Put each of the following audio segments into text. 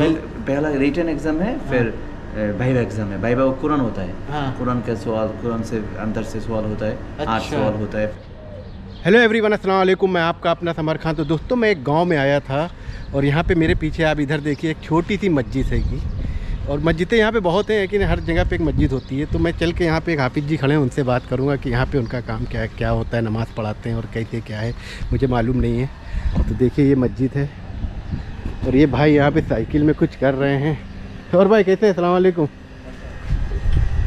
पहल- पहला written exam है फिर भाईवा एग्ज़ाम है। भाईवा वो कुरान होता है। हाँ। कुरान का सवाल कुरान से अंदर से सवाल होता है आठ अच्छा। सवाल होता है। हेलो एवरीवन अस्सलाम वालेकुम मैं आपका अपना समर खान तो दोस्तों मैं एक गाँव में आया था और यहाँ पे मेरे पीछे आप इधर देखिए एक छोटी सी मस्जिद हैगी। और मस्जिदें यहाँ पे बहुत हैं लेकिन हर जगह पे एक मस्जिद होती है। तो मैं चल के यहाँ पे एक हाफिज़ जी खड़े हैं उनसे बात करूँगा कि यहाँ पे उनका काम क्या है क्या होता है नमाज़ पढ़ाते हैं और कैसे क्या है मुझे मालूम नहीं है। तो देखिए ये मस्जिद है। और ये भाई यहाँ पे साइकिल में कुछ कर रहे हैं। और भाई कैसे हैं? अस्सलाम वालेकुम।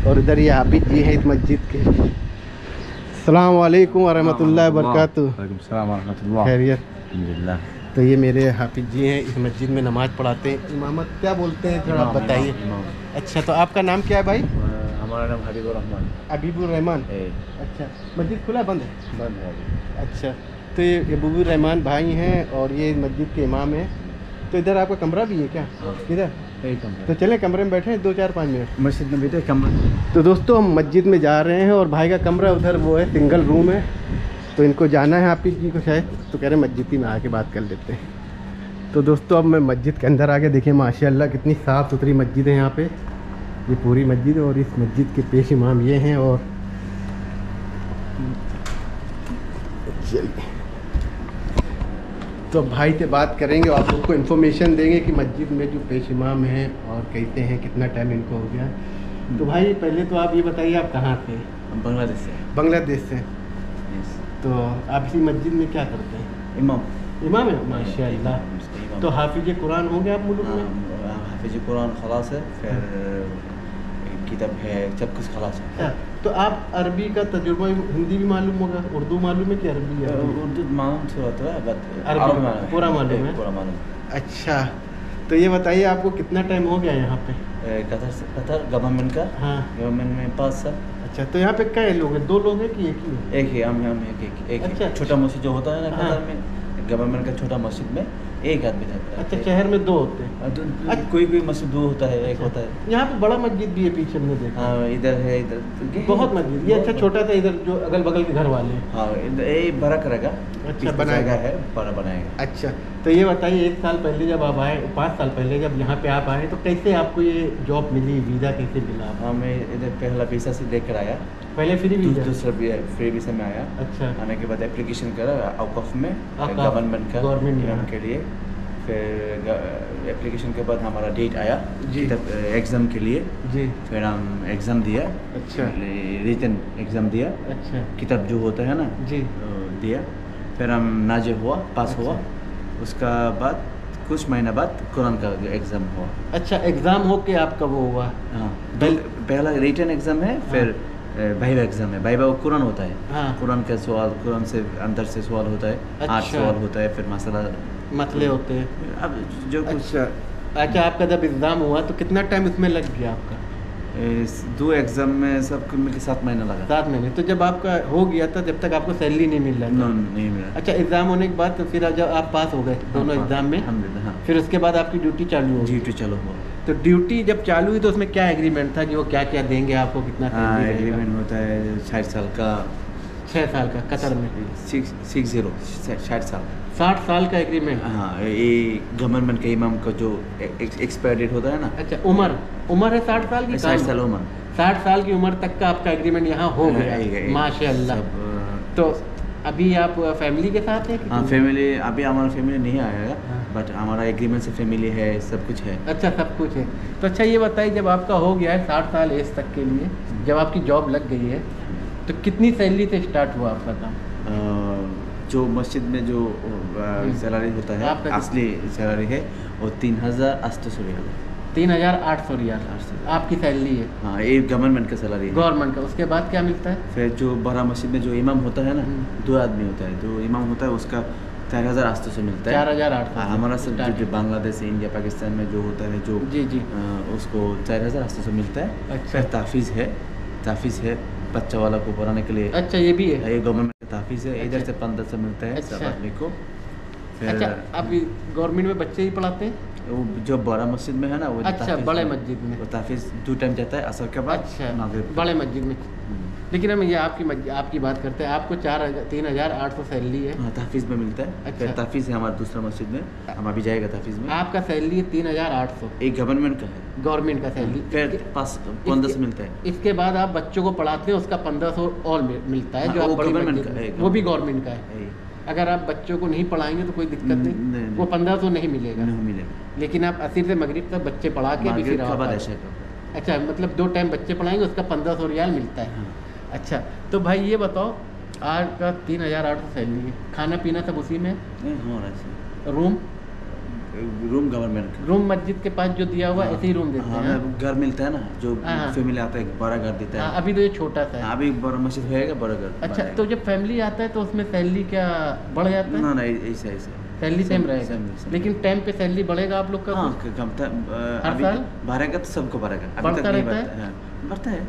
और इधर ये हाफिज़ जी हैं इस मस्जिद के। अस्सलाम वालेकुम वरहमतुल्लाहि वबरकातुहू। खैरियत। तो ये मेरे हाफिज जी हैं इस मस्जिद में नमाज़ पढ़ाते हैं। इमामत क्या बोलते हैं? थोड़ा आप बताइए। अच्छा तो आपका नाम क्या है भाई? हमारा नाम हबीबुर रहमान रहमान अच्छा मस्जिद खुला बंद है? बंद है अच्छा तो ये अबूबुर रहमान भाई हैं और ये मस्जिद के इमाम हैं। तो इधर आपका कमरा भी है क्या? इधर? किधर यही कमरा। तो चले कमरे में बैठे हैं दो चार पाँच मिनट। मस्जिद में बेटे कमरा। तो दोस्तों हम मस्जिद में जा रहे हैं और भाई का कमरा उधर वो है सिंगल रूम है। तो इनको जाना है हाफिज जी को शायद। तो कह रहे हैं मस्जिद ही में आके बात कर लेते हैं। तो दोस्तों अब मैं मस्जिद के अंदर आके देखिए माशाल्लाह कितनी साफ़ सुथरी मस्जिद है यहाँ पे। ये पूरी मस्जिद है और इस मस्जिद के पेश इमाम ये हैं और चलिए तो भाई से बात करेंगे और आप लोग को इन्फॉर्मेशन देंगे कि मस्जिद में जो पेश इमाम हैं और कहते हैं कितना टाइम इनको हो गया। तो भाई पहले तो आप ये बताइए आप कहाँ थे? बांग्लादेश से बांग्लादेश से। तो आप इसी मस्जिद में क्या करते हैं? इमाम। इमाम है? माशा। तो हाफिज कुरान हो गया आप मुल्क में? हाँ, हाफिज कुरान खलास है फिर किताब है सब कुछ खलास है। अच्छा, तो आप अरबी का तजुर्बा हिंदी भी मालूम होगा उर्दू मालूम है कि अरबी है? उर्दू मालूम थोड़ा थोड़ा बट अरबी पूरा मालूम है? पूरा मालूम अच्छा तो ये बताइए आपको कितना टाइम हो गया यहाँ पे? है। कतर से कतर गवर्नमेंट का? हाँ। गवर्नमेंट में पाँच साल। अच्छा तो यहाँ पे क्या लोग हैं? दो लोग हैं कि एक ही है? एक ही हम हम एक एक एक अच्छा, छोटा मस्जिद जो होता है ना हाँ। कतर में गवर्नमेंट का छोटा मस्जिद में एक आदमी रहता है अच्छा शहर में दो होते हैं। तो- अच्छा। कोई कोई मस्जिद दो होता है एक होता है। यहाँ पे बड़ा मस्जिद भी है पीछे हमने देखा। हाँ इधर है इधर। तो बहुत मस्जिद ये अच्छा छोटा सा इधर जो अगल बगल के घर वाले हैं इधर ये बड़ा करेगा अच्छा, बनाएगा। है बड़ा बनाएगा। अच्छा तो ये बताइए एक साल पहले जब आप आए पाँच साल पहले जब यहाँ पे आप आए तो कैसे आपको ये जॉब मिली वीज़ा कैसे मिला? हाँ मैं इधर पहला वीसा से लेकर आया। पहले फ्री वीज़ा दूसरा भी फ्री वीसा में आया। अच्छा। आने के बाद एप्लीकेशन करा औकफ में गवर्नमेंट का गवर्नमेंट में। के लिए। फिर एप्लीकेशन के बाद हमारा डेट आया जी। तब एग्ज़ाम के लिए। जी। फिर हम एग्ज़ाम दिया। अच्छा। रिटर्न एग्ज़ाम दिया। अच्छा। किताब जो होता है ना जी। दिया। फिर हम नाजे हुआ पास अच्छा। हुआ। उसका बाद कुछ महीना बाद कुरान का एग्ज़ाम हुआ। अच्छा एग्ज़ाम हो के आपका वो हुआ। हाँ। पहला रिटर्न एग्ज़ाम है फिर भाईवा एग्ज़ाम है। भाईवा वो कुरान होता है। हाँ। कुरान का सवाल कुरान से अंदर से सवाल होता है। अच्छा। आठ। सवाल होता है फिर मसला मतले होते हैं। अब जो कुछ अच्छा। अच्छा आपका जब एग्ज़ाम हुआ तो कितना टाइम इसमें लग गया आपका? इस दो एग्ज़ाम में सब मिलकर सात महीना लगा। सात महीने। तो जब आपका हो गया था जब तक आपको सैलरी नहीं मिल रहा था? नहीं मिला। अच्छा एग्ज़ाम होने के बाद तो फिर जब आप पास हो गए दोनों हाँ, एग्ज़ाम में? अल्हम्दुलिल्लाह हाँ। फिर उसके बाद आपकी ड्यूटी चालू हो ड्यूटी चलो हुआ। तो ड्यूटी जब चालू हुई तो उसमें क्या एग्रीमेंट था कि वो क्या क्या देंगे आपको कितना हाँ? एग्रीमेंट होता है साठ साल का छः साल का कतर में। सिक्स सिक्स ज़ीरो साठ साल। साठ साल का एग्रीमेंट हाँ ये गवर्नमेंट के इमाम का जो एक्सपायर डेट होता है ना। अच्छा उम्र उम्र है साठ साल की? साठ साल उम्र। साठ साल की उम्र तक का आपका एग्रीमेंट यहाँ हो हाँ, गया। अ, तो अभी आप फैमिली के साथ हैं हाँ फैमिली अभी हमारा फैमिली नहीं आएगा हाँ। बट हमारा एग्रीमेंट से फैमिली है सब कुछ है। अच्छा सब कुछ है। तो अच्छा ये बताइए जब आपका हो गया है साठ साल एज तक के लिए जब आपकी जॉब लग गई है तो कितनी सैलरी से स्टार्ट हुआ आपका काम? जो मस्जिद में जो। सैलरी होता है असली सैलरी है वो तीन हज़ार अस्सी सौ रियाल तीन हज़ार आठ सौ रियाल। आपकी सैलरी है? हाँ ये गवर्नमेंट का सैलरी है। गवर्नमेंट का। उसके बाद क्या मिलता है? फिर जो बड़ा मस्जिद में जो इमाम होता है ना हम्म। दो आदमी होता है। जो इमाम होता है उसका चार हज़ार अस्सी सौ मिलता है। चार हज़ार आठ हाँ, सौ। हमारा सब जो- बांग्लादेश इंडिया पाकिस्तान में जो होता है जो जी जी। अ, उसको चार हज़ार अस्सी सौ मिलता है। अच्छा। फिर ताफीज़ है ताफीज़ है। बच्चा वाला को पढ़ाने के लिए। अच्छा ये भी है। ये गवर्नमेंट का ऑफ़िस है इधर अच्छा। से पंद्रह से मिलता है सब अच्छा। आदमी को। फिर अच्छा आप गवर्नमेंट में बच्चे ही पढ़ाते हैं? वो जो बड़ा मस्जिद में है ना वो अच्छा बड़े मस्जिद में। वो ताफीज़ दो टाइम जाता है असर के बाद अच्छा बड़े मस्जिद में। हम्म। लेकिन हम ये आपकी आपकी बात करते हैं। आपको चार तीन हज़ार आठ सौ सैलरी है। हाँ तहफीज़ में मिलता है। अच्छा। तहफीज़ है हमारा दूसरा मस्जिद में। हम अभी जाएगा तहफीज़ में। आपका सैलरी है तीन हज़ार आठ सौ। एक गवर्नमेंट का है। गवर्नमेंट का सैलरी। पास पंद्रह से मिलता है। इसके बाद आप बच्चों को पढ़ाते हैं उसका पंद्रह सौ और मिलता है हाँ, जो आप मस्जिद का है, वो भी गवर्नमेंट का है। अगर आप बच्चों को नहीं पढ़ाएँगे तो कोई दिक्कत नहीं, नहीं नहीं। वो पंद्रह सौ नहीं मिलेगा। नहीं मिलेगा। लेकिन आप असर से मगरिब तक बच्चे पढ़ा के भी अच्छा मतलब दो टाइम बच्चे पढ़ाएँगे उसका पंद्रह सौ रियाल मिलता है। हाँ। अच्छा तो भाई ये बताओ आज का तीन हज़ार आठ सौ सैलरी है। खाना पीना सब उसी में? हो है रूम? रूम गवर्नमेंट रूम मस्जिद के पास जो दिया हुआ है। ऐसे ही रूम देते हाँ, हैं मतलब घर मिलता है ना जो हाँ, हाँ। फैमिली आता है बड़ा घर देता हाँ, है अभी तो ये छोटा सा है। अभी बड़ा मस्जिद होएगा बड़ा घर? अच्छा तो जब फैमिली आता है तो उसमें सैलरी क्या बढ़ जाता है? ना ना ऐसा ऐसा। सैलरी सेम रहेगा। लेकिन टाइम पे सैलरी बढ़ेगा आप लोग का हाँ कम था हर साल? बढ़ेगा तो सबको बढ़ेगा। बढ़ता रहता है बढ़ता है।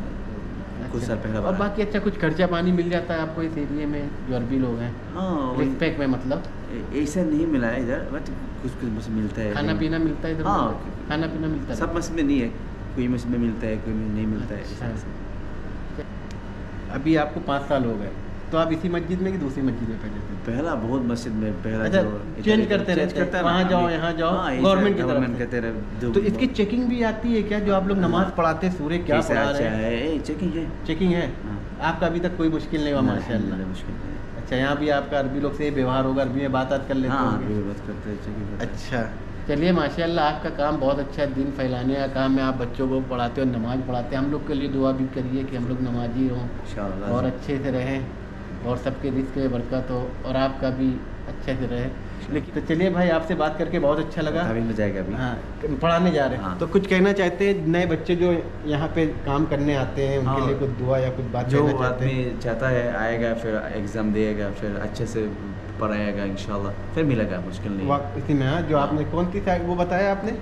कुछ। साल पहले और बाकी अच्छा कुछ खर्चा पानी मिल जाता है आपको इस एरिए में जो अरबी लोग हैं? हाँ रिस्पेक्ट में मतलब? ऐसा नहीं मिला है इधर बट कुछ कुछ मस मिलता है। खाना पीना मिलता है इधर? हाँ? खाना पीना मिलता है? सब मस में नहीं है। कोई मस में मिलता है कोई में नहीं मिलता है। अच्छा। अभी आपको पाँच साल हो गए। तो आप इसी मस्जिद में कि दूसरी मस्जिद में पहले थे? पहला बहुत मस्जिद में पहला अच्छा, जो इधर- change इधर- करते रहते हैं। है वहाँ जाओ, यहाँ जाओ, हाँ, की तरफ़ government से। कहते रहे। तो इसकी चेकिंग भी आती है क्या? जो आप लोग नमाज़ पढ़ाते हैं सूर्य क्या पढ़ा अच्छा रहे हैं? है? चेकिंग है। चेकिंग है? हाँ। आपका अभी तक कोई मुश्किल नहीं हुआ माशाल्लाह। मुश्किल अच्छा यहाँ भी आपका अरबी लोग से व्यवहार होगा अरबी में बात बात कर लेते हाँ बात करते हैं अच्छा चलिए माशाल्लाह आपका काम बहुत अच्छा है दिन फैलाने का काम है आप बच्चों को पढ़ाते हो नमाज़ पढ़ाते हैं। हम लोग के लिए दुआ भी करिए कि हम लोग नमाजी हों और अच्छे से रहें। और सबके रिस्क में बरकत हो और आपका भी अच्छे से रहे। लेकिन तो चलिए भाई आपसे बात करके बहुत अच्छा लगा। अभी जाएगा अभी। हाँ पढ़ाने जा रहे हैं। हाँ। तो कुछ कहना चाहते हैं नए बच्चे जो यहाँ पे काम करने आते हैं उनके हाँ। लिए कुछ दुआ या कुछ बात जो हैं? आदमी चाहता है आएगा फिर एग्ज़ाम देगा फिर अच्छे से पढ़ाएगा इंशाल्लाह। फिर मिलेगा मुश्किल नहीं है। इसी में हाँ जो आपने कौन सी वो बताया आपने?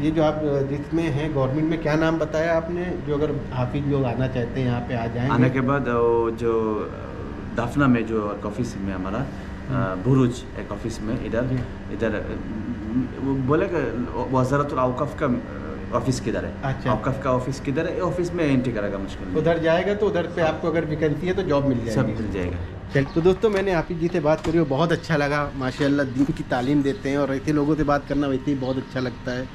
ये जो आप जिसमें हैं गवर्नमेंट में क्या नाम बताया आपने? जो अगर हाफिज लोग आना चाहते हैं यहाँ पे आ जाएँगे। आने के बाद वो जो दाफना में जो एक ऑफ़िस में हमारा बुरुज एक ऑफ़िस में इधर इधर वो बोले कि वजारत अवकफ का ऑफ़िस किधर है? अच्छा। अवकफ का ऑफ़िस किधर है? ऑफ़िस में एंट्री करेगा मुश्किल उधर जाएगा तो उधर पे आपको अगर वैकेंसी है तो जॉब मिल जाएगी। सब मिल जाएगा। चल तो दोस्तों मैंने हाफिज जी से बात करी वो बहुत अच्छा लगा। माशाल्लाह दिन की तालीम देते हैं और ऐसे लोगों से बात करना वैसे ही बहुत अच्छा लगता है।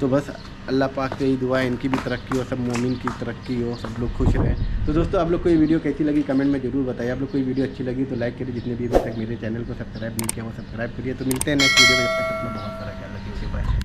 तो बस अल्लाह पाक से ही दुआ है, इनकी भी तरक्की हो, सब मोमिन की तरक्की हो, सब लोग खुश रहें। तो दोस्तों, आप लोग को ये वीडियो कैसी लगी, कमेंट में ज़रूर बताइए। आप लोग को ये वीडियो अच्छी लगी तो लाइक करिए। जितने भी अभी तक मेरे चैनल को सब्सक्राइब नहीं किया, वो सब्सक्राइब करिए। तो मिलते हैं नेक्स्ट वीडियो में, जब तक अपना बहुत सारा ख्याल रखिए। बाय